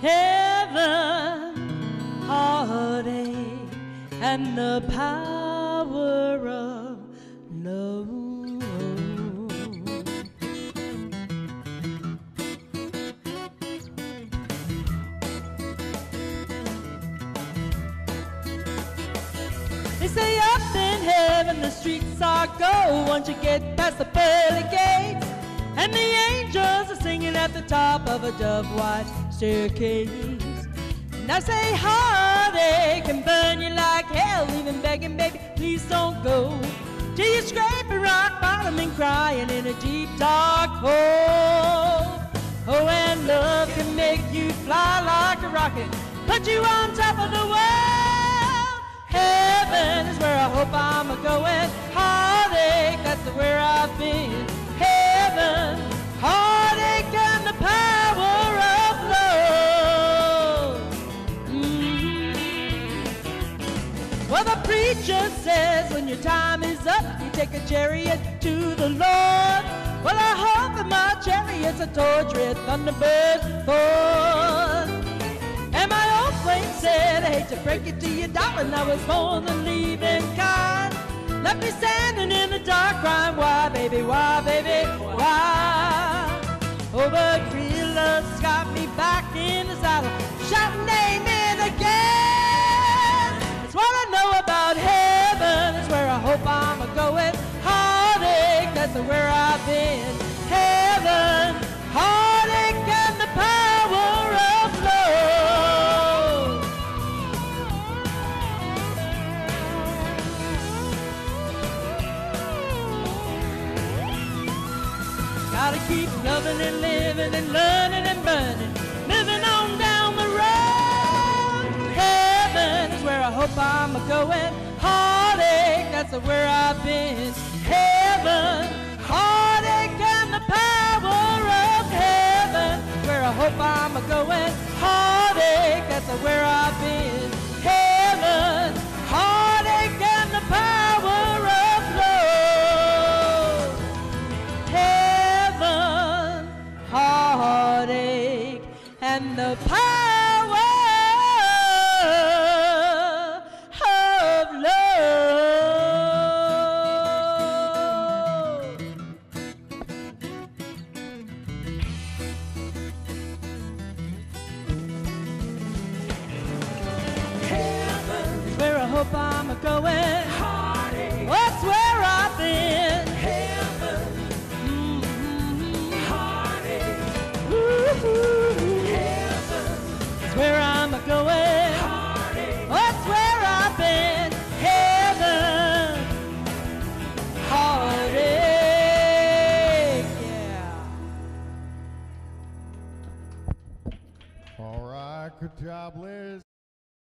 Heaven, heartache, and the power of love. They say up in heaven the streets are gold once you get past the pearly gates. And the angels are singing at the top of a dove white staircase. And I say heartache can burn you like hell, even begging, baby, please don't go. Till you scrape a rock bottom and crying in a deep dark hole. Oh, and love can make you fly like a rocket, put you on top of the world. Preacher says when your time is up, you take a chariot to the Lord. Well, I hope that my chariot's a torch red thunderbird Ford. And my old flame said, I hate to break it to you, darling, I was born to leave in kind. Left me standing in the dark, crying, why, baby, why, baby, why? Heartache, that's where I've been. Heaven, heartache, and the power of love. Gotta keep loving and living and learning and burning, moving on down the road. Heaven is where I hope I'm a going. Heartache, that's where I've been. Heaven, and the power of love. Heaven where I hope I'm going. I'm where I've been. Heaven. Yeah. All right, good job, Lizz.